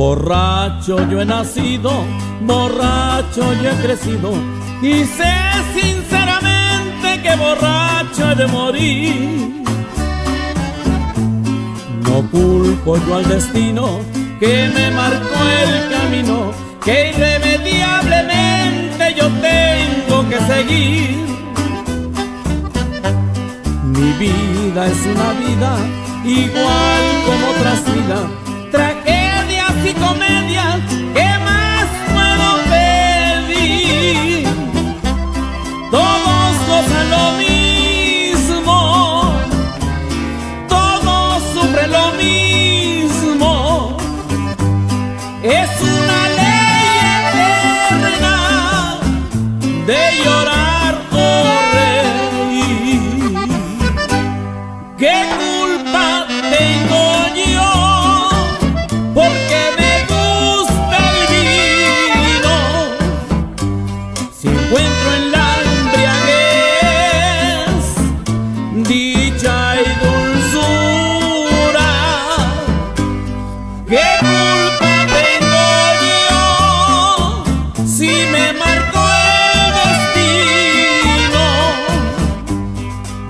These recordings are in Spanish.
Borracho yo he nacido, borracho yo he crecido y sé sinceramente que borracho he de morir. Culpo yo al destino que me marcó el camino que irremediablemente yo tengo que seguir. Mi vida es una vida igual como otras vidas y comedias,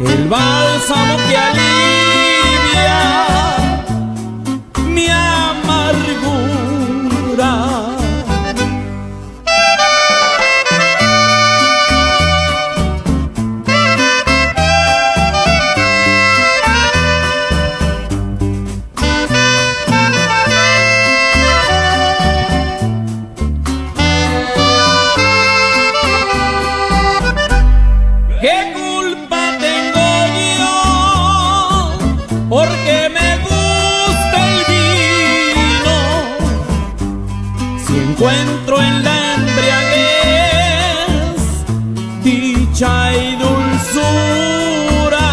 El bálsamo que alivia encuentro en la embriaguez dicha y dulzura,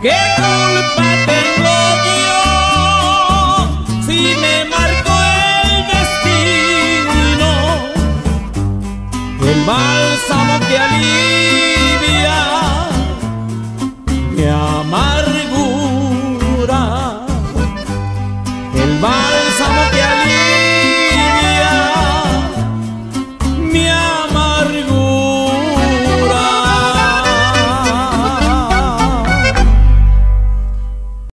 ¿qué culpa tengo yo? Si me marcó el destino, el bálsamo que alivia mi amar.